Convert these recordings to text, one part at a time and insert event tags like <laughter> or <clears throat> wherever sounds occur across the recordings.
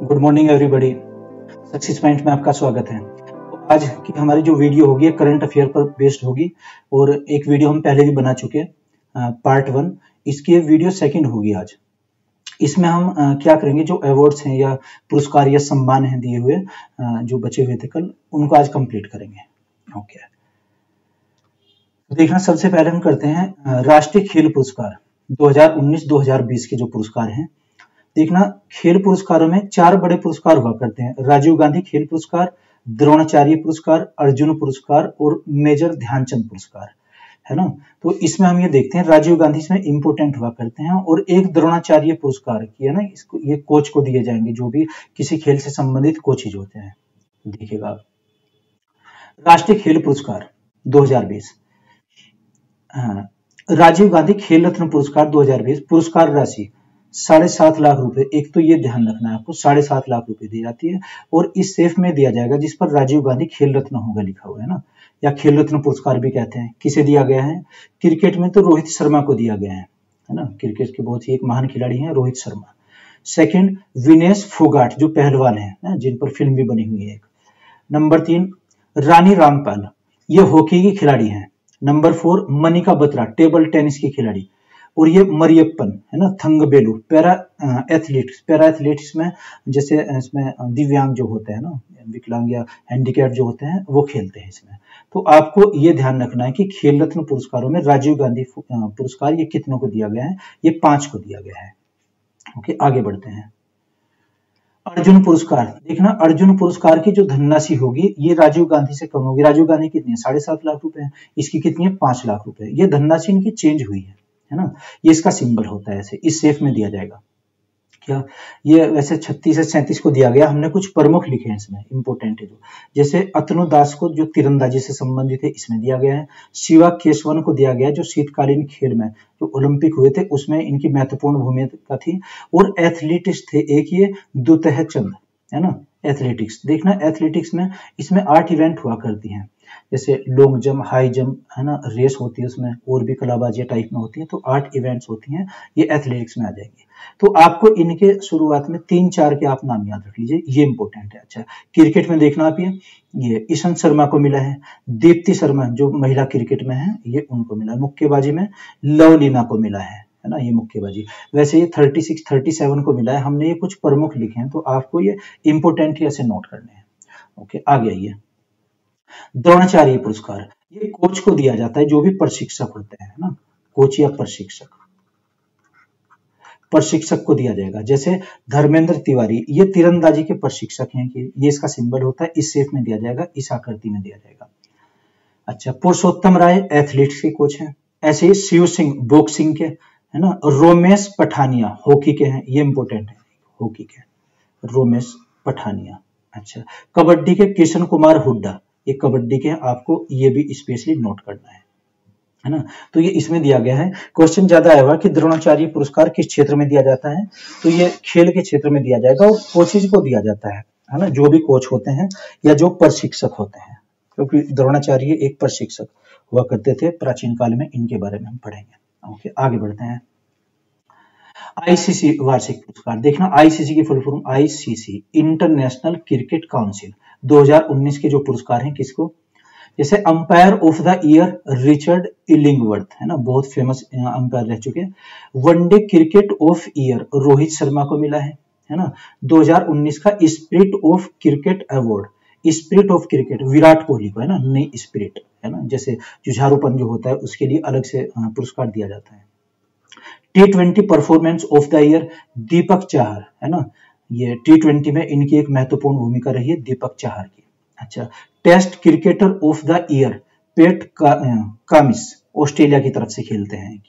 Good morning everybody. Success point में आपका स्वागत है। तो आज की हमारी जो वीडियो होगी करंट अफेयर पर बेस्ड होगी और एक वीडियो हम पहले भी बना चुके हैं पार्ट वन। इसकी वीडियो सेकंड होगी आज। इसमें हम क्या करेंगे, जो अवार्ड्स हैं या पुरस्कार या सम्मान हैं दिए हुए जो बचे हुए थे कल, उनको आज कंप्लीट करेंगे। ओके देखना, सबसे पहले हम करते हैं राष्ट्रीय खेल पुरस्कार 2019-2020 के जो पुरस्कार हैं देखना खेल पुरस्कारों में चार बड़े पुरस्कार हुआ करते हैं। राजीव गांधी खेल पुरस्कार द्रोणाचार्य पुरस्कार अर्जुन पुरस्कार और मेजर ध्यानचंद पुरस्कार है ना? तो इसमें हम ये देखते हैं राजीव गांधी इसमें इंपोर्टेंट हुआ करते हैं और एक द्रोणाचार्य पुरस्कार की है ना? इसको ये कोच को दिए जाएँगे जो भी किसी खेल से संबंधित कोचेज होते हैं। देखिएगा राष्ट्रीय खेल पुरस्कार 2020 हाँ, राजीव गांधी खेल रत्न पुरस्कार 2020 पुरस्कार राशि। साढ़े सात लाख रुपए। एक तो ये ध्यान रखना है आपको, साढ़े सात लाख रुपए दी जाती है और इस सेफ़ में दिया जाएगा, जिस पर राजीव गांधी खेल रत्न होगा लिखा हुआ है ना? या खेल रत्न पुरस्कार भी कहते हैं। किसे दिया गया है? क्रिकेट में तो रोहित शर्मा को दिया गया है है ना? क्रिकेट के बहुत ही एक महान खिलाड़ी हैं रोहित शर्मा। सेकंड, विनेश फोगाट, जो पहलवान है ना? जिन पर फ़िल्म भी बनी हुई है एक। नंबर तीन, रानी रामपाल, ये हॉकी की खिलाड़ी हैं। Number four, Manika Batra, table tennis की खिलाड़ी। और ये मरियप्पन, है ना थंग बेलू पैरा एथलीट्स पैरा एथलीट्स में जैसे इसमें दिव्यांग जो होते हैं ना, विकलांग या हैंडीकैप जो होते हैं, वो खेलते हैं इसमें। तो आपको ये ध्यान रखना है कि खेल रत्न पुरस्कारों में राजीव गांधी पुरस्कार ये कितनों को दिया गया है? ये पाँच को दिया गया है। ओके, आगे बढ़ते हैं। अर्जुन पुरस्कार, देखना अर्जुन पुरस्कार की जो धनराशि होगी, ये राजीव गांधी से कम होगी। राजीव गांधी कितनी है? साढ़े सात लाख रुपए है। इसकी कितनी है? पाँच लाख रुपए ये धनराशि इनकी चेंज हुई है। है ना? ये इसका सिंबल होता है ऐसे। इस सेफ़ में दिया जाएगा। क्या? ये वैसे 36 से सैंतीस को दिया गया। हमने कुछ प्रमुख लिखे हैं इसमें इंपोर्टेंट है जो। जैसे अतनु दास को जो तीरंदाजी से संबंधित है, इसमें दिया गया है। शिवा केशवन को दिया गया जो शीतकालीन खेल में जो ओलंपिक हुए थे, उसमें इनकी महत्वपूर्ण भूमिका थी। और एथलीटिक्स थे एक ये दुतह चंद है ना? एथलेटिक्स देखना एथलेटिक्स में इसमें आठ इवेंट हुआ करती हैं। जैसे लॉन्ग जंप हाई जंप है ना रेस होती है उसमें, और भी कलाबाजी टाइप में होती है तो आठ इवेंट्स होती हैं, ये एथलेटिक्स में आ जाएँगे। तो आपको इनके शुरुआत में तीन, चार के आप नाम याद रख लीजिए, ये इंपॉर्टेंट है। अच्छा क्रिकेट में देखना आप ये ये ईशांत शर्मा को मिला है, दीप्ति शर्मा, जो महिला क्रिकेट में है, ये उनको मिला है। मुक्केबाजी में लवलीना को मिला है है ना, ये मुक्केबाजी। वैसे ये 36 37 को मिला है, हमने ये कुछ प्रमुख लिखे हैं तो आपको ये इंपोर्टेंट ही ऐसे नोट करने हैं। ओके आगे आइए। द्रोणाचार्य पुरस्कार। ये कोच को दिया जाता है, जो भी प्रशिक्षक होते हैं ना? कोच या प्रशिक्षक। प्रशिक्षक को दिया जाएगा। जैसे धर्मेंद्र तिवारी, ये तीरंदाजी के प्रशिक्षक हैं कि ये इसका सिंबल होता है, इस शेप में दिया जाएगा, इस आकृति में दिया जाएगा। अच्छा पुरुषोत्तम राय एथलीट्स के कोच हैं। ऐसे ही शिव सिंह बॉक्सिंग के, है ना? रोमेश पठानिया, हॉकी के हैं। ये इंपोर्टेंट है, हॉकी के। रोमेश पठानिया। अच्छा कबड्डी के किशन कुमार हुड्डा। ये कबड्डी के आपको ये भी स्पेशली नोट करना है है ना? तो ये इसमें दिया गया है। क्वेश्चन ज़्यादा आएगा कि द्रोणाचार्य पुरस्कार किस क्षेत्र में दिया जाता है? तो ये खेल के क्षेत्र में दिया जाएगा और कोचेज को दिया जाता है है ना? जो भी कोच होते हैं या जो प्रशिक्षक होते हैं, क्योंकि द्रोणाचार्य एक प्रशिक्षक हुआ करते थे, प्राचीन काल में इनके बारे में हम पढ़ेंगे। ओके आगे बढ़ते हैं। आईसीसी वार्षिक पुरस्कार। देखना आईसीसी की full form ICC international cricket council 2019 के जो पुरस्कार हैं, किसको? जैसे umpire of the year Richard Illingworth है ना? बहुत फ़ेमस अंपायर रह चुके हैं। One day cricket of year Rohit Sharma को मिला है है ना? 2019 का spirit of cricket award spirit of cricket Virat Kohli को, है ना? नई स्पिरिट है ना? जैसे जुझारूपन जो होता है, उसके लिए अलग से पुरस्कार दिया जाता है। T performance of the year Deepak Chahar है ना? ये टी में इनकी एक महत्वपूर्ण भूमिका रही है दीपक चाहर की। अच्छा test cricketer of the year Pat Cummins, Australia की तरफ़ से खेलते हैं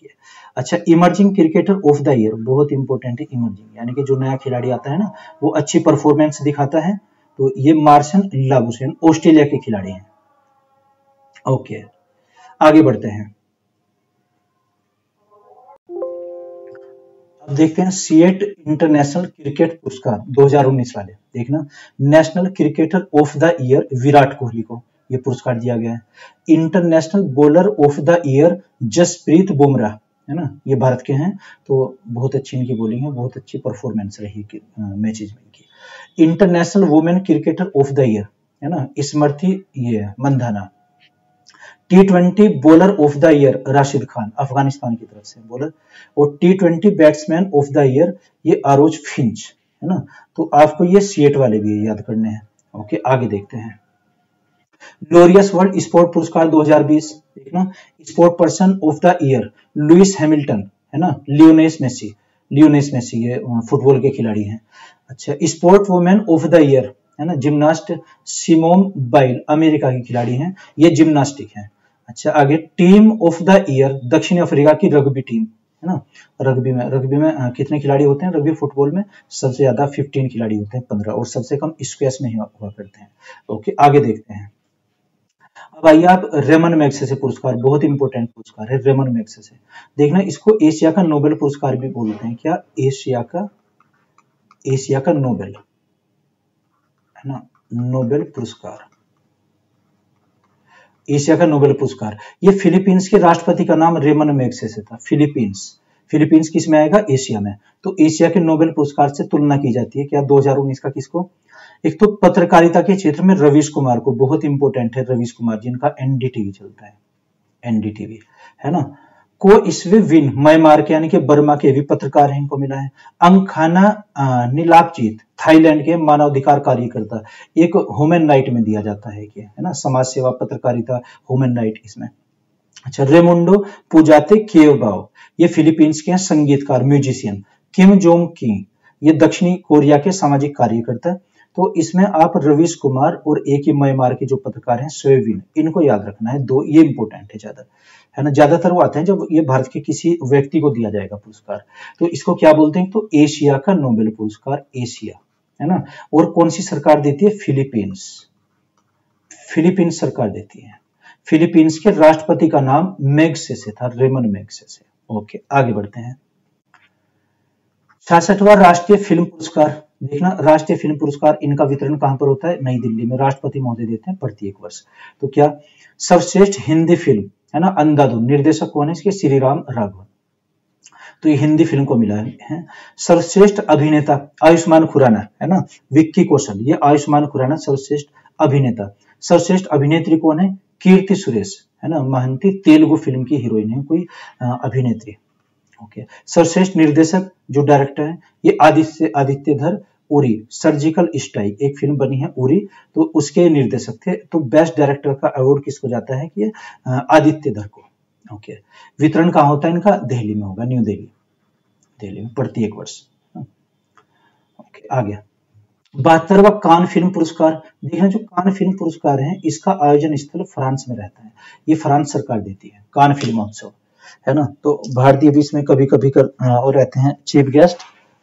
अच्छा emerging cricketer of the year बहुत इंपॉर्टेंट है इमर्जिंग यानी कि जो नया खिलाड़ी आता है ना, वो अच्छी परफॉर्मेंस दिखाता है। तो ये मार्शन लाबुसेन ऑस्ट्रेलिया के खिलाड़ी हैं। ओके आगे बढ़ते हैं। देखते हैं सीएट इंटरनेशनल क्रिकेट पुरस्कार 2019 वाले। देखना, national cricketer of the year Virat Kohli को ये पुरस्कार दिया गया है। International bowler of the year Jasprit Bumrah, है ना? ये भारत के हैं तो बहुत अच्छी इनकी बॉलिंग है, बहुत अच्छी परफॉर्मेंस रही मैचेज में international women cricketer of the year, है ना? स्मृति, ये Mandhana. T twenty bowler of the year Rashid Khan Afghanistan की तरफ़ से बॉलर और T twenty batsman of the year ये आरोज फिंच है ना? तो आपको ये सीएट वाले भी याद करने हैं। ओके आगे देखते हैं। ग्लोरियस वर्ल्ड स्पोर्ट पुरस्कार 2020 देखना sport person of the year Lewis Hamilton है ना? लियोनेस मेसी लियोनेस मेसी ये फुटबॉल के खिलाड़ी हैं। अच्छा sport women of the year है ना? जिम्नास्ट सिमोन बाइल अमेरिका की खिलाड़ी हैं। ये जिम्नास्टिक हैं। अच्छा आगे टीम ऑफ़ द ईयर दक्षिण अफ्रीका की रग्बी टीम है ना? रग्बी में रग्बी में कितने खिलाड़ी होते हैं? रग्बी फुटबॉल में सबसे ज़्यादा 15 खिलाड़ी होते हैं 15 और सबसे कम स्क्वेस में ही हुआ करते हैं। ओके आगे देखते हैं। अब आइए आप रेमन मैक्से से पुरस्कार, बहुत इंपॉर्टेंट पुरस्कार है रेमन मैक्से से। देखना, इसको एशिया का नोबेल पुरस्कार भी बोलते हैं। क्या? एशिया का एशिया का नोबेल है ना? नोबेल पुरस्कार। एशिया का नोबेल पुरस्कार। ये फिलीपींस के राष्ट्रपति का नाम रेमन मेक्से से था। फिलीपींस। फिलीपींस किसमें आएगा? एशिया में। तो एशिया के नोबेल पुरस्कार से तुलना की जाती है क्या? 2019 का किसको? एक तो पत्रकारिता के क्षेत्र में रवीश कुमार को। बहुत इंपॉर्टेंट है रवीश कुमार, जिनका एनडीटीवी चलता है। एनडीटीवी है ना? को इसवे विन म्यांमार के, यानी कि बर्मा के भी पत्रकार हैं, इनको मिला है। अंखाना नीलापजीत थाईलैंड के मानवाधिकार कार्यकर्ता एक ह्यूमन राइट में दिया जाता है कि, है ना, समाज सेवा पत्रकारिता ह्यूमन राइट इसमें। अच्छा रेमुंडो पुजाते केवबाओ ये फिलीपींस के हैं संगीतकार, म्यूजिशियन। किम जोंग की, ये दक्षिणी कोरिया के सामाजिक कार्यकर्ता। तो इसमें आप रवीश कुमार और एक ही म्यांमार के जो पत्रकार हैं स्वेविन इनको याद रखना है, दो, ये इंपॉर्टेंट है ज़्यादा। है ना? ज़्यादातर वो आते हैं जब ये भारत के किसी व्यक्ति को दिया जाएगा पुरस्कार। तो इसको क्या बोलते हैं? तो एशिया का नोबेल पुरस्कार, एशिया। है ना? और कौन सी सरकार देती है? फिलीपींस। फिलीपींस सरकार देती है। फिलीपींस के राष्ट्रपति का नाम मेगसे से था, रेमन मेगसे से ओके, आगे बढ़ते हैं। छियासठवा राष्ट्रीय फ़िल्म पुरस्कार। देखना, राष्ट्रीय फ़िल्म पुरस्कार इनका वितरण कहाँ पर होता है? नई दिल्ली में। राष्ट्रपति महोदय देते हैं प्रत्येक वर्ष। तो क्या सर्वश्रेष्ठ हिंदी फ़िल्म, है ना, अंधाधुन, निर्देशक कौन है इसके? श्री राम राघवन। तो ये हिंदी फ़िल्म को मिला है। सर्वश्रेष्ठ अभिनेता आयुष्मान खुराना, है ना, विक्की कौशल। ये आयुष्मान खुराना सर्वश्रेष्ठ अभिनेता। सर्वश्रेष्ठ अभिनेत्री कौन है? कीर्ति सुरेश, है ना, महंती, तेलुगु फ़िल्म की हीरोइन है कोई अभिनेत्री। ओके। सर्वश्रेष्ठ निर्देशक जो डायरेक्टर है, ये आदित्य, आदित्यधर उरी सर्जिकल स्ट्राइक एक फ़िल्म बनी है उरी तो उसके निर्देशक थे तो बेस्ट डायरेक्टर का अवार्ड किसको जाता है कि आदित्य धर को। ओके वितरण कहाँ होता है इनका? दिल्ली में होगा न्यू दिल्ली दिल्ली में प्रत्येक वर्ष। ओके आ गया। बहत्तरवा कान फ़िल्म पुरस्कार। देखना जो कान फ़िल्म पुरस्कार है, इसका आयोजन स्थल फ्रांस में रहता है। ये फ्रांस सरकार देती है, कान फ़िल्म महोत्सव। है ना? तो भारतीय भी इसमें कभी कभी कर और रहते हैं चीफ गेस्ट,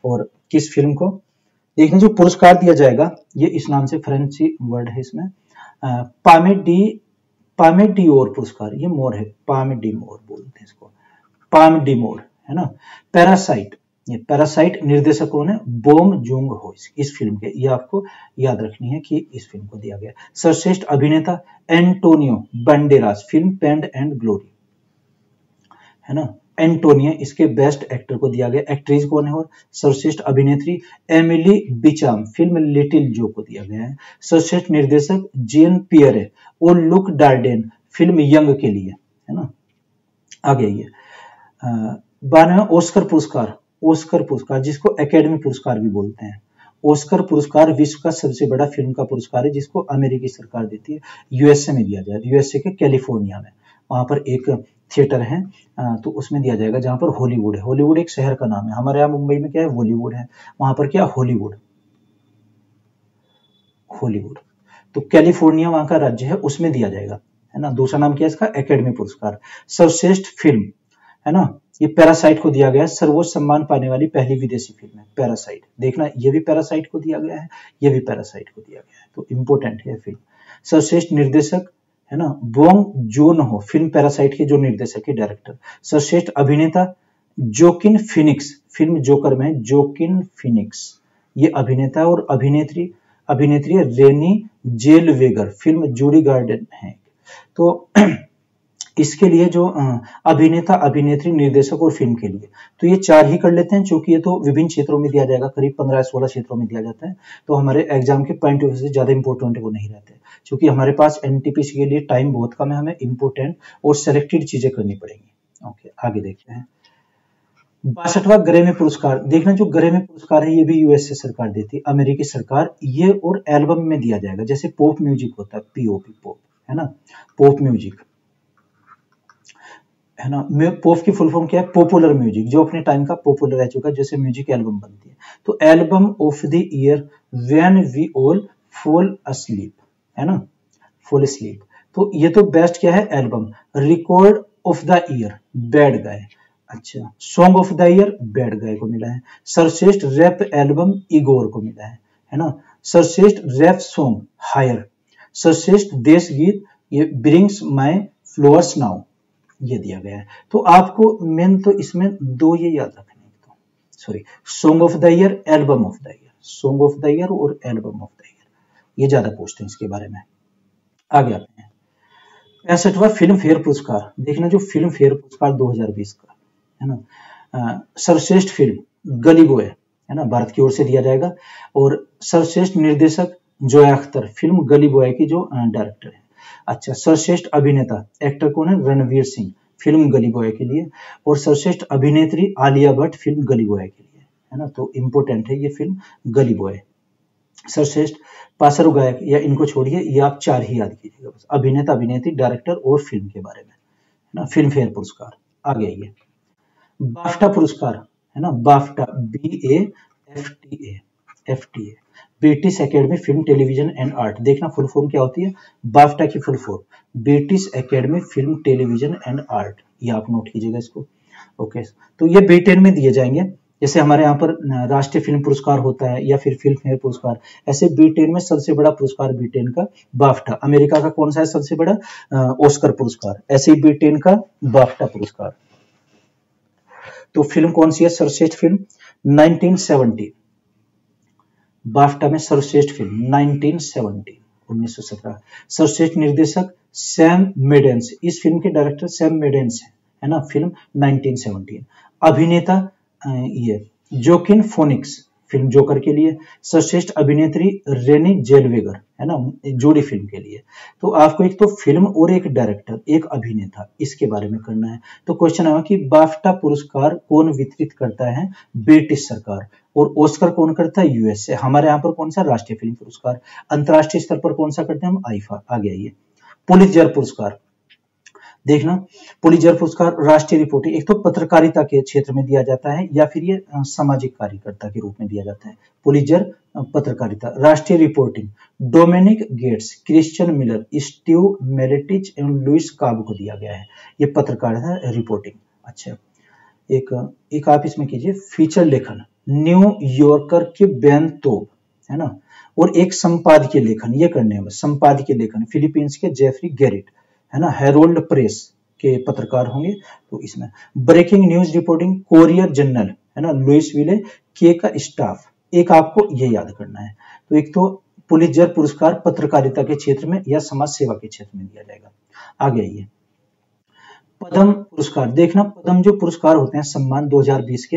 और किस फ़िल्म को? देखने जो पुरस्कार दिया जाएगा, ये इस नाम से फ्रेंची वर्ड है इसमें। पामेडी पामेडियोर पुरस्कार, ये मोर है पामेडिमोर बोलते हैं इसको। पामेडिमोर है ना? पैरासाइट ये पैरासाइट निर्देशक कौन है? बोम जोंग हो इस फ़िल्म के। ये आपको याद रखनी है कि इस फ़िल्म को दिया गया। सर्वश्रेष्ठ अभिनेता Antonio Banderas film pain and glory है ना? एंटोनिया, इसके बेस्ट एक्टर को दिया गया एक्ट्रेस कौन है और सर्वश्रेष्ठ अभिनेत्री एमिली बिचाम फ़िल्म लिटिल जो को दिया गया है। सर्वश्रेष्ठ निर्देशक जेन पियरे और लुक डार्डेन फ़िल्म यंग के लिए है ना? आगे ये बारहवा ऑस्कर पुरस्कार ऑस्कर पुरस्कार, जिसको एकेडमी पुरस्कार भी बोलते हैं। ऑस्कर पुरस्कार विश्व का सबसे बड़ा फ़िल्म का पुरस्कार है, जिसको अमेरिकी सरकार देती है। यूएसए में दिया जाए यूएसए के कैलिफ़ोर्निया में। वहाँ पर एक थिएटर है तो उसमें दिया जाएगा जहाँ पर हॉलीवुड है। हॉलीवुड एक शहर का नाम है। हमारे यहाँ मुंबई में क्या है? बॉलीवुड है। वहाँ पर क्या? हॉलीवुड। हॉलीवुड। तो कैलिफ़ोर्निया वहाँ का राज्य है, उसमें दिया जाएगा। है ना? दूसरा नाम क्या है इसका? एकेडमी पुरस्कार। सर्वश्रेष्ठ फ़िल्म। है ना? ये पैरासाइट को दिया गया है सर्वोच्च सम्मान पाने वाली पहली विदेशी फ़िल्म है, पैरासाइट। देखना, ये भी पैरासाइट को दिया गया है, ये भी पैरासाइट को दिया गया है। तो इंपोर्टेंट है फ़िल्म। सर्वश्रेष्ठ निर्देशक है ना? Bong Joon Ho, film Parasite के जो निर्देशक है डायरेक्टर सर्वश्रेष्ठ अभिनेता जोकिन फिनिक्स। फ़िल्म जोकर में जोकिन फिनिक्स। ये अभिनेता और अभिनेत्री अभिनेत्री Renee Zellweger. Film Judy garden है। तो <clears throat> इसके लिए जो अभिनेता, अभिनेत्री, निर्देशक और फ़िल्म के लिए। तो ये चार ही कर लेते हैं, चूँकि ये तो विभिन्न क्षेत्रों में दिया जाएगा, करीब पंद्रह सोलह क्षेत्रों में दिया जाता है। तो हमारे एग्ज़ाम के पॉइंट ऑफ़ व्यू से ज़्यादा इंपॉर्टेंट वो नहीं रहते। क्योंकि हमारे पास एनटीपीसी के लिए टाइम बहुत कम है, हमें इंपॉर्टेंट और सेलेक्टेड चीज़ें करनी पड़ेंगी। ओके आगे देखते हैं। बासठवा ग्रेमी पुरस्कार। देखना जो ग्रेमी पुरस्कार है, ये भी यूएसए सरकार देती है। अमेरिकी सरकार ये और एल्बम में दिया जाएगा। जैसे पॉप म्यूज़िक होता है पीओपी पॉप है ना? पॉप म्यूज़िक है ना? पॉप की फुल फॉर्म क्या है? पॉपुलर म्यूज़िक जो अपने टाइम का पॉपुलर रह चुका है, जैसे म्यूज़िक एल्बम बनती है। तो album of the year when we all fall asleep है ना? फॉल स्लीप तो ये तो बेस्ट क्या है? Album record of the year bad guy अच्छा song of the year bad guy को मिला है। सर्वश्रेष्ठ रैप एल्बम इगोर को मिला है है ना? सर्वश्रेष्ठ रैप सॉन्ग हायर सर्वश्रेष्ठ देश गीत, ये ब्रिंग्स माय फ्लोअर्स नाउ ये दिया गया है। तो आपको मेन तो इसमें दो ये याद रखने तो। Sorry song of the year album of the year song of the year और एल्बम ऑफ़ द ईयर ये ज़्यादा पूछते हैं इसके बारे में। आगे आते हैं। पैंसठवा फ़िल्म फेयर पुरस्कार देखना जो फ़िल्म फेयर पुरस्कार 2020 का, है ना? सर्वश्रेष्ठ फ़िल्म गली बॉय है ना? भारत की ओर से दिया जाएगा। और सर्वश्रेष्ठ निर्देशक जोया अख्तर फ़िल्म गली बॉय की जो डायरेक्टर है। अच्छा सर्वश्रेष्ठ अभिनेता, एक्टर कौन है? रणवीर सिंह, फ़िल्म गली बॉय के लिए। और सर्वश्रेष्ठ अभिनेत्री आलिया भट्ट, फ़िल्म गली बॉय के लिए, है ना? तो इंपोर्टेंट है ये फ़िल्म, गली बॉय। सर्वश्रेष्ठ पासरु गायक या इनको छोड़िए, ये आप चार ही याद कीजिएगा। बस अभिनेता, अभिनेत्री डायरेक्टर और फ़िल्म के बारे में, है ना? फ़िल्म फेयर पुरस्कार, आगे आइए। बाफ्टा पुरस्कार, है ना? BAFTA B A F T A F T A British academy film television and art देखना फुल फॉर्म क्या होती है? बाफ्टा की full form British academy film television and art ये आप नोट कीजिएगा इसको. ओके तो ये ब्रिटेन में दिए जाएँगे. जैसे हमारे यहाँ पर राष्ट्रीय फ़िल्म पुरस्कार होता है या फिर फ़िल्म फेयर पुरस्कार. ऐसे ब्रिटेन में सबसे बड़ा पुरस्कार ब्रिटेन का बाफ्टा अमेरिका का कौन सा है सबसे बड़ा? ओस्कर पुरस्कार. ऐसे ही ब्रिटेन का बाफ्टा पुरस्कार. तो फ़िल्म कौन सी है? सर्वश्रेष्ठ फ़िल्म 1970 बाफ्टा में सर्वश्रेष्ठ फ़िल्म 1970 1917 सर्वश्रेष्ठ निर्देशक सैम मेडेंस। इस फ़िल्म के डायरेक्टर सैम मेडेंस है है ना? फ़िल्म 1917 अभिनेता ये, जोकिन फोनिक्स फ़िल्म जोकर के लिए। सर्वश्रेष्ठ अभिनेत्री रेनी जेलवेगर, है ना? जोड़ी फ़िल्म के लिए। तो आपको एक तो फ़िल्म और एक डायरेक्टर एक अभिनेता, इसके बारे में करना है। तो क्वेश्चन आया कि बाफ्टा पुरस्कार कौन वितरित करता है? ब्रिटिश सरकार। और ओस्कर कौन करता है? यूएसए हमारे यहाँ पर कौन सा राष्ट्रीय फ़िल्म पुरस्कार, अंतरराष्ट्रीय स्तर पर कौन सा करते हैं हम? आईफा आगे पुलिस पुरस्कार। देखना पुलिजर पुरस्कार राष्ट्रीय रिपोर्टिंग, एक तो पत्रकारिता के क्षेत्र में दिया जाता है या फिर ये सामाजिक कार्यकर्ता के रूप में दिया जाता है। पुलिजर पत्रकारिता। राष्ट्रीय reporting. Dominic Gates, Christian Miller, Steve Miletich एवं लुइस काब को दिया गया है। ये पत्रकारिता रिपोर्टिंग। अच्छा एक एक आप इसमें कीजिए, फीचर लेखन। न्यू यॉर्कर के बैन तोप है ना? और एक संपादकीय लेखन, ये करने हैं संपादकीय लेखन, फिलीपींस के जेफरी गेरिट, है ना? हेरोल्ड प्रेस के पत्रकार होंगे तो इसमें। Breaking news reporting Courier Journal, है ना? लुइस विले, के का स्टाफ, एक आपको ये याद करना है। तो एक तो पुलिसर पुरस्कार पत्रकारिता के क्षेत्र में या समाज सेवा के क्षेत्र में दिया जाएगा। आगे आइए। पद्म पुरस्कार। देखना, पद्म जो पुरस्कार होते हैं, सम्मान 2020 के,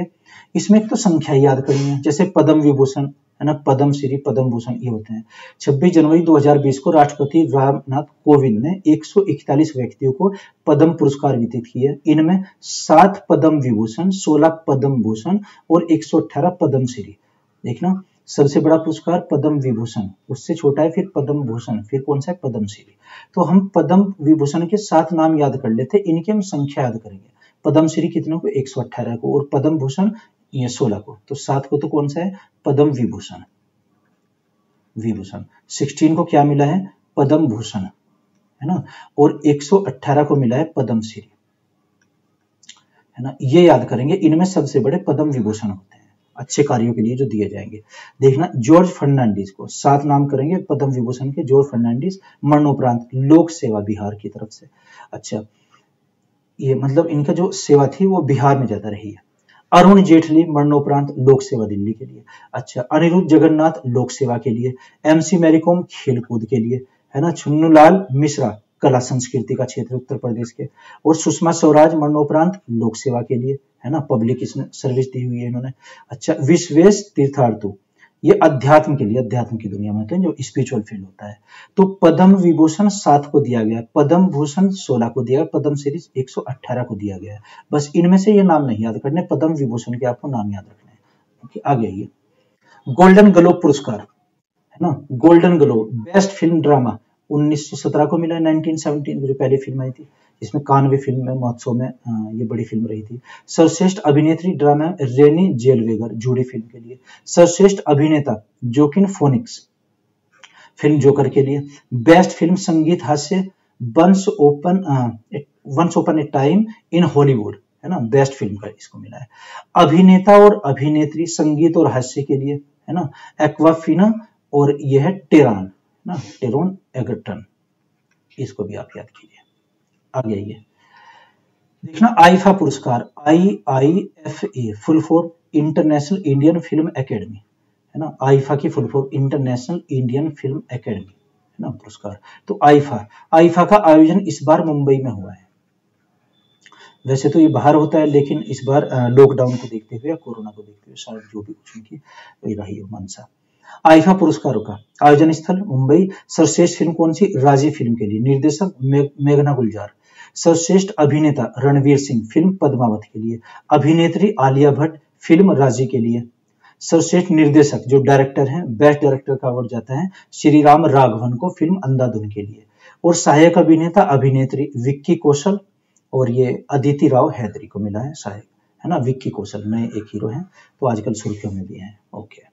इसमें एक तो संख्या याद करनी है जैसे पद्म विभूषण, है ना, पद्म श्री, पद्म भूषण, ये होते हैं। 26 जनवरी 2020 को राष्ट्रपति रामनाथ कोविंद ने 141 व्यक्तियों को पद्म पुरस्कार वितरित किए इनमें सात पद्म विभूषण 16 पद्म भूषण और 118 पद्म श्री। देखना सबसे बड़ा पुरस्कार पद्म विभूषण, उससे छोटा है फिर पद्म भूषण, फिर कौन सा है? पद्म श्री तो हम पद्म विभूषण के सात नाम याद कर लेते हैं, इनकी हम संख्या याद करेंगे। पद्म श्री कितने को? 118 को और पद्म भूषण ये सोलह को। तो सात को तो कौन सा है? पद्म विभूषण। विभूषण। सिक्सटीन को क्या मिला है? पद्म भूषण, है ना? और 118 को मिला है पद्म श्री है ना? ये याद करेंगे, इनमें सबसे बड़े पद्म विभूषण होते हैं। अच्छे कार्यों के लिए जो दिए जाएँगे। देखना, जॉर्ज फर्नांडिस को सात नाम करेंगे, पद्म विभूषण के जॉर्ज फर्नांडिस, मरणोपरांत लोक सेवा बिहार की तरफ़ से। अच्छा ये मतलब इनका जो सेवा थी, वो बिहार में ज़्यादा रही है। अरुण जेटली, मरणोपरांत लोक सेवा दिल्ली के लिए। अच्छा अनिरुद्ध जगन्नाथ लोक सेवा के लिए। एमसी मैरीकॉम, खेलकूद के लिए। है ना, छुन्नूलाल मिश्रा कला संस्कृति का क्षेत्र उत्तर प्रदेश के। और सुषमा स्वराज मरणोपरांत लोक सेवा के लिए, है ना? पब्लिक सर्विस दी हुई है इन्होंने। अच्छा विश्वेश तीर्थार्थु ये अध्यात्म के लिए, अध्यात्म की दुनिया में होते हैं, जो स्पिरिचुअल फ़ील्ड होता है। तो पद्म विभूषण सात को दिया गया, पद्म भूषण सोलह को दिया गया, पद्म सीरीज़ 118 को दिया गया बस इनमें से ये नाम नहीं याद करने, पद्म विभूषण के आपको नाम याद रखने हैं। आगे आइए। गोल्डन ग्लोब पुरस्कार, है ना? Golden Globe best film drama 1917 को मिला 1917 जो पहली फ़िल्म आई थी इसमें कानवे फ़िल्म में, महोत्सव में ये बड़ी फ़िल्म रही थी। सर्वश्रेष्ठ अभिनेत्री drama Renee Zellweger, Judy film के लिए। सर्वश्रेष्ठ अभिनेता जोकिन फोनिक्स, फ़िल्म जोकर के लिए। बेस्ट फ़िल्म संगीत हास्य, once upon once upon a time in Hollywood, है ना? बेस्ट फ़िल्म का इसको मिला है। अभिनेता और अभिनेत्री संगीत और हास्य के लिए, है ना? एक्वाफिना और यह है टेरान। ना टेरोन एगर्टन इसको भी आप याद कीजिए। आगे आइए। देखना, आईफा पुरस्कार I I F A full for international Indian film academy है ना, आईफा की full for international Indian film academy है ना, पुरस्कार। तो आईफा आईफा का आयोजन इस बार मुंबई में हुआ है। वैसे तो ये बाहर होता है, लेकिन इस बार लॉकडाउन को देखते हुए कोरोना को देखते हुए शायद जो भी कुछ उनकी रही हो मनसा आईफा पुरस्कारों का आयोजन स्थल, मुंबई। सर्वश्रेष्ठ फ़िल्म कौन सी? राज़ी फ़िल्म के लिए निर्देशक मेघना गुलजार। सर्वश्रेष्ठ अभिनेता रणवीर सिंह फ़िल्म पद्मावत के लिए। अभिनेत्री आलिया भट्ट फ़िल्म राज़ी के लिए। सर्वश्रेष्ठ निर्देशक जो डायरेक्टर हैं, बेस्ट डायरेक्टर का अवार्ड जाता है श्री राम राघवन को फ़िल्म अंधाधुन के लिए। और सहायक अभिनेता अभिनेत्री विक्की कौशल और ये अदिति राव हैदरी को मिला है सहायक। है ना? विक्की कौशल नए एक हीरो हैं तो आजकल सुर्खियों में भी हैं। ओके।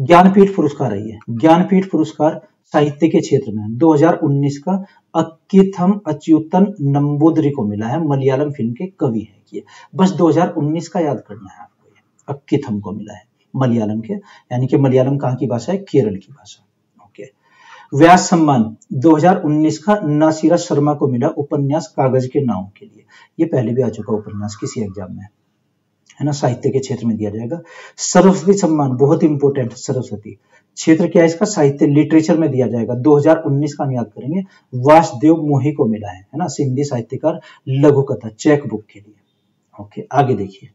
ज्ञानपीठ पुरस्कार है ये। ज्ञानपीठ पुरस्कार साहित्य के क्षेत्र में 2019 का अक्कीथम अच्युतन नंबूदरी को मिला है। मलयालम फ़िल्म के कवि है ये। बस 2019 का याद करना है आपको ये। अक्कीथम को मिला है मलयालम के। यानी कि मलयालम कहाँ की भाषा है? केरल की भाषा। ओके। व्यास सम्मान। 2019 का नासिरा शर्मा को मिला उपन्यास कागज़ के नाव के लिए। ये पहले भी आ चुका उपन्यास, किसी एग्ज़ाम में। है ना? साहित्य के क्षेत्र में दिया जाएगा। सरस्वती सम्मान, बहुत इंपॉर्टेंट सरस्वती। क्षेत्र क्या है इसका? साहित्य लिटरेचर में दिया जाएगा। 2019 का हम याद करेंगे। वासुदेव मोही को मिला है है ना? सिंधी साहित्यकार लघु कथा चेक बुक के लिए। ओके आगे देखिए।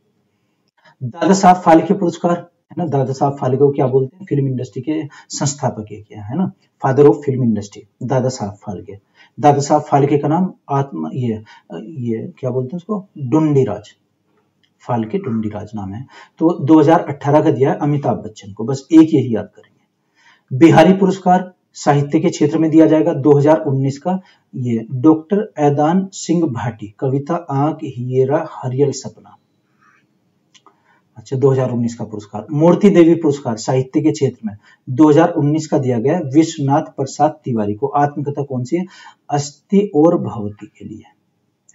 दादा साहब फालके पुरस्कार, है ना? दादा साहब फालके को क्या बोलते हैं? फ़िल्म इंडस्ट्री के संस्थापक है क्या है ना? Father of film industry Dada Saheb Phalke. Dada Saheb Phalke का नाम आत्मा, ये ये क्या बोलते हैं उसको? डुंडी राज। फाल्के टुंडीराज नाम है। तो 2018 का दिया है अमिताभ बच्चन को। बस एक यही याद करेंगे। बिहारी पुरस्कार साहित्य के क्षेत्र में दिया जाएगा 2019 का। ये डॉक्टर ऐदान सिंह भाटी, कविता आँख, हियरा, हरियल सपना। अच्छा 2019 का पुरस्कार। मूर्ति देवी पुरस्कार साहित्य के क्षेत्र में। 2019 का दिया गया विश्वनाथ प्रसाद तिवारी को। आत्मकथा कौन सी है? अस्थि और भवती के लिए।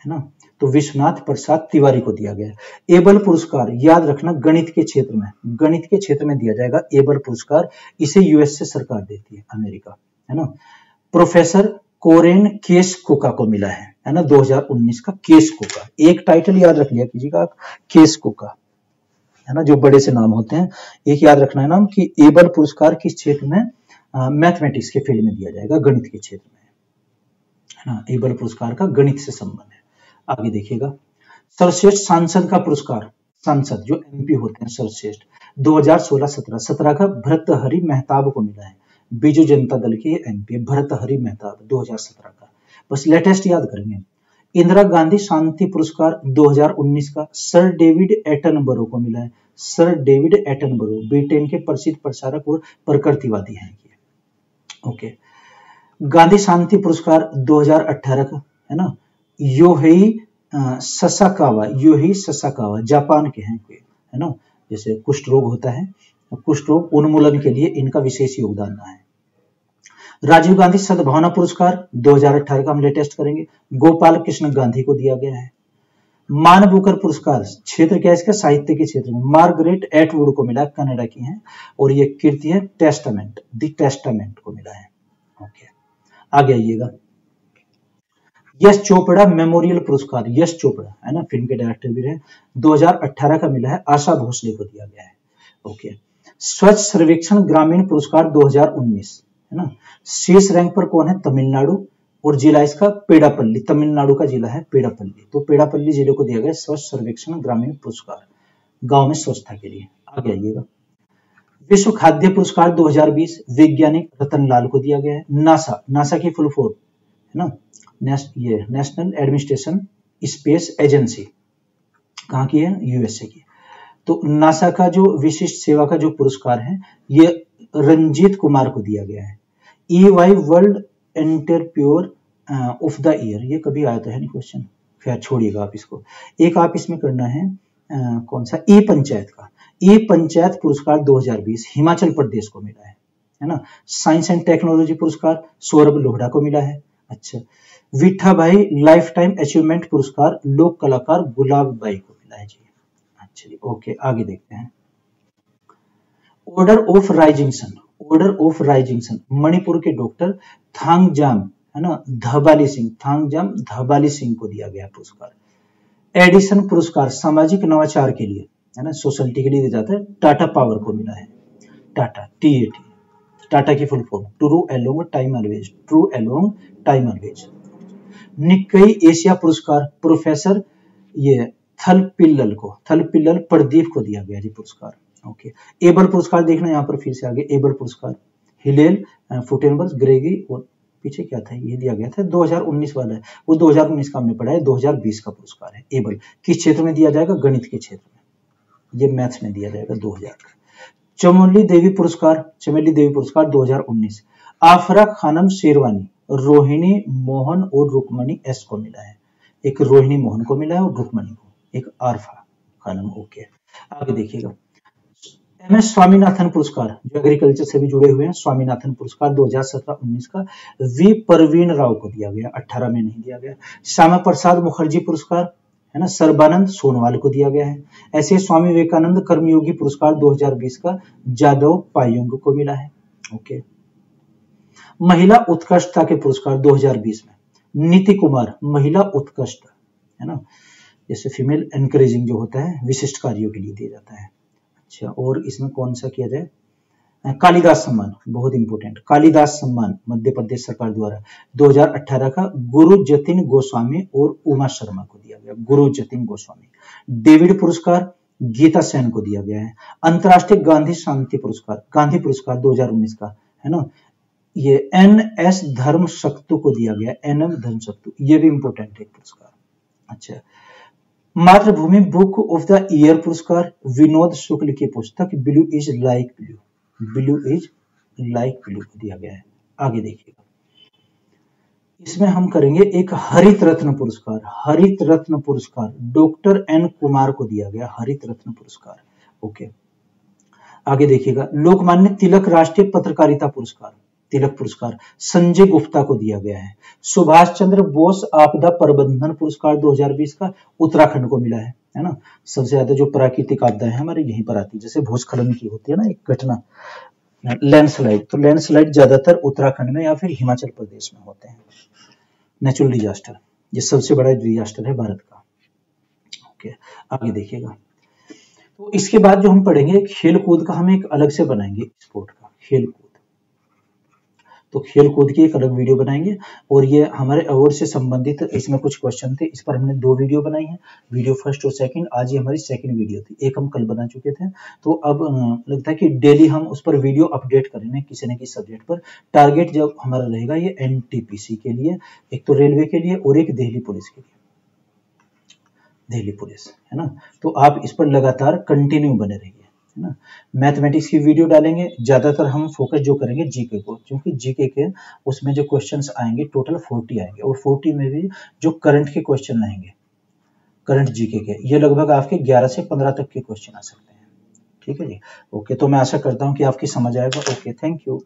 है ना? तो विश्वनाथ प्रसाद तिवारी को दिया गया। एबल पुरस्कार, याद रखना, गणित के क्षेत्र में, गणित के क्षेत्र में दिया जाएगा एबल पुरस्कार, इसे यूएस से सरकार देती है, अमेरिका, है ना? प्रोफेसर कोरेन केस कोका को मिला है है ना? 2019 का केस कोका। एक टाइटल याद रख लिया कीजिएगा केस कोका, है ना? जो बड़े से नाम होते हैं, एक याद रखना है नाम कि एबल पुरस्कार किस क्षेत्र में मैथमेटिक्स के फ़ील्ड में दिया जाएगा, गणित के क्षेत्र में, है ना? एबल पुरस्कार का गणित से संबंध है। आगे देखिएगा। सर्वश्रेष्ठ सांसद का पुरस्कार। सांसद जो एमपी होते हैं सर्वश्रेष्ठ। 2016-17 17 का भरतहरि मेहताब को मिला है। बीजू जनता दल के एमपी भरतहरि मेहताब 2017 का। बस लेटेस्ट याद करेंगे। इंदिरा गांधी शांति पुरस्कार 2019 का सर डेविड एटनबरो को मिला है। सर डेविड एटनबरो ब्रिटेन के प्रसिद्ध प्रसारक और प्रकृतिवादी हैं ये। ओके। गांधी शांति पुरस्कार 2018 का, है ना? Yohei Sasakawa Yohei Sasakawa, Japan के हैं कोई, है ना? जैसे कुष्ठ रोग होता है कुष्ठ रोग उन्मूलन के लिए इनका विशेष योगदान रहा है। राजीव गांधी सद्भावना पुरस्कार 2018 का हम लेटेस्ट करेंगे। गोपाल कृष्ण गांधी को दिया गया है। मान बुकर पुरस्कार, क्षेत्र क्या इसका? साहित्य के क्षेत्र में। मार्गरेट एटवुड को मिला, कनाडा की है, और ये कीर्ति है टेस्टामेंट, द टेस्टामेंट को मिला है। ओके, आगे आइएगा। यश चोपड़ा मेमोरियल पुरस्कार यश चोपड़ा, है ना? फ़िल्म के डायरेक्टर भी रहे। 2018 का मिला है, आशा भोसले को दिया गया है। ओके। स्वच्छ सर्वेक्षण ग्रामीण पुरस्कार 2019 है ना? शीर्ष रैंक पर कौन है? तमिलनाडु, और जिला इसका पेड़ापल्ली, तमिलनाडु का जिला है पेड़ापल्ली। तो पेड़ापल्ली ज़िले को दिया गया स्वच्छ सर्वेक्षण ग्रामीण पुरस्कार, गाँव में स्वच्छता के लिए। आगे आइएगा। विश्व खाद्य पुरस्कार 2020 वैज्ञानिक रतन लाल को दिया गया है। नासा नासा की फुल फॉर्म है ना? ये नेशनल एडमिनिस्ट्रेशन स्पेस एजेंसी कहाँ की है? यूएसए की। तो नासा का जो विशिष्ट सेवा का जो पुरस्कार है ये रंजीत कुमार को दिया गया है। E Y world entrepreneur of the year ये कभी आया तो है नहीं? क्वेश्चन फिर छोड़िएगा आप इसको। एक आप इसमें करना है uh, कौन सा? ई पंचायत का ई पंचायत पुरस्कार 2020 हिमाचल प्रदेश को मिला है है ना? साइंस एंड टेक्नोलॉजी पुरस्कार सौरभ लोहड़ा को मिला है। अच्छा। विठा भाई लाइफ टाइम अचीवमेंट पुरस्कार, लोक कलाकार गुलाब बाई को मिला है, जी। अच्छा जी ओके आगे देखते हैं। Order of rising sun order of rising sun Manipur के डॉक्टर थांग जाम है ना, धबाली सिंह थांग जाम धबाली सिंह को दिया गया पुरस्कार। एडिसन पुरस्कार, सामाजिक नवाचार के लिए, है ना सोसाइटी के लिए दिया जाता है टाटा पावर को मिला है Tata T A T Tata की full form true along time always true along time always Nikkei Asia पुरस्कार प्रोफेसर ये थल पिल्लल को थल पिल्लल प्रदीप को दिया गया जी पुरस्कार ओके एबल पुरस्कार देखना यहाँ पर फिर से आगे एबल पुरस्कार हिलेल फुटेनबर्स ग्रेगी और पीछे क्या था ये दिया गया था 2019 वाला है वो 2019 का हमने पढ़ा है 2020 का पुरस्कार है एबल किस क्षेत्र में दिया जाएगा गणित के क्षेत्र में ये मैथ्स में दिया जाएगा 2000 का चमोली देवी पुरस्कार, चमेली देवी पुरस्कार 2019 आफरा खानम शेरवानी, रोहिणी मोहन और रुकमणी एस को मिला है। एक रोहिणी मोहन को मिला है और रुकमणी को, एक आरफा खानम ओके आगे देखिएगा। एम एस स्वामीनाथन पुरस्कार, जो एग्रीकल्चर से भी जुड़े हुए हैं, स्वामीनाथन पुरस्कार 2017-19 का वी परवीन राव को दिया गया 18 में नहीं दिया गया। श्यामा प्रसाद मुखर्जी पुरस्कार है ना? सर्बानंद सोनवाल को दिया गया है। ऐसे स्वामी विवेकानंद कर्मयोगी पुरस्कार 2020 का जादव पायुंग को मिला है। ओके। महिला उत्कृष्टता के पुरस्कार 2020 में। नीति कुमार, महिला उत्कृष्ट, है ना? जैसे फीमेल एनकरेजिंग जो होता है, विशिष्ट कार्यों के लिए दिया जाता है। अच्छा और इसमें कौन सा किया जाए? कालिदास सम्मान, बहुत इंपॉर्टेंट कालिदास सम्मान, मध्य प्रदेश सरकार द्वारा 2018 का गुरु जतिन गोस्वामी और उमा शर्मा को दिया गया। गुरु जतिन गोस्वामी। डेविड पुरस्कार, गीता सेन को दिया गया है। अंतरराष्ट्रीय गांधी शांति पुरस्कार, गांधी पुरस्कार 2019 का, है ना? ये एन एस धर्म शक्तु को दिया गया, एन एम धर्म शक्तु ये भी इंपॉर्टेंट है पुरस्कार। अच्छा। मातृभूमि, बुक ऑफ़ द ईयर पुरस्कार, विनोद शुक्ल की पुस्तक, blue is like blue. Blue is like blue दिया गया है। आगे देखिएगा। इसमें हम करेंगे एक हरित रत्न पुरस्कार। हरित रत्न पुरस्कार, डॉक्टर एन कुमार को दिया गया हरित रत्न पुरस्कार। ओके। आगे देखिएगा। लोकमान्य तिलक राष्ट्रीय पत्रकारिता पुरस्कार। तिलक पुरस्कार, संजय गुप्ता को दिया गया है। सुभाष चंद्र बोस आपदा प्रबंधन पुरस्कार 2020 का उत्तराखंड को मिला है है ना? सबसे ज़्यादा जो प्राकृतिक आपदाएँ है, हमारे यहीं पर आती है। जैसे भूस्खलन की होती है ना, एक घटना, लैंडस्लाइड। तो लैंडस्लाइड ज़्यादातर उत्तराखंड में या फिर हिमाचल प्रदेश में होते हैं। नेचुरल डिजास्टर, ये सबसे बड़ा डिजास्टर है भारत का। ओके, आगे देखिएगा। तो इसके बाद जो हम पढ़ेंगे खेल कूद का हम एक अलग से बनाएँगे स्पोर्ट का खेल कूद तो खेल कूद की एक अलग वीडियो बनाएँगे। और ये हमारे अवार्ड से संबंधित इसमें कुछ क्वेश्चन थे, इस पर हमने दो वीडियो बनाई है। वीडियो फ़र्स्ट और सेकंड आज ये हमारी सेकंड वीडियो थी। एक हम कल बना चुके थे। तो अब लगता है कि डेली हम उस पर वीडियो अपडेट करेंगे किसी न किसी सब्जेक्ट पर। टारगेट जब हमारा रहेगा ये एन के लिए, एक तो रेलवे के लिए और एक दिल्ली पुलिस के लिए। दिल्ली पुलिस, है ना? तो आप इस पर लगातार कंटिन्यू बने रहिए। है ना? मैथमेटिक्स की वीडियो डालेंगे, ज़्यादातर हम फोकस जो करेंगे जीके को, क्योंकि जीके के उसमें जो क्वेश्चंस आएँगे टोटल 40 आएँगे और 40 में भी जो करंट के क्वेश्चन आएँगे करंट जीके के, ये लगभग आपके 11 से 15 तक के क्वेश्चन आ सकते हैं। ठीक है जी? ओके तो मैं आशा करता हूँ कि आपकी समझ आएगा। Okay thank you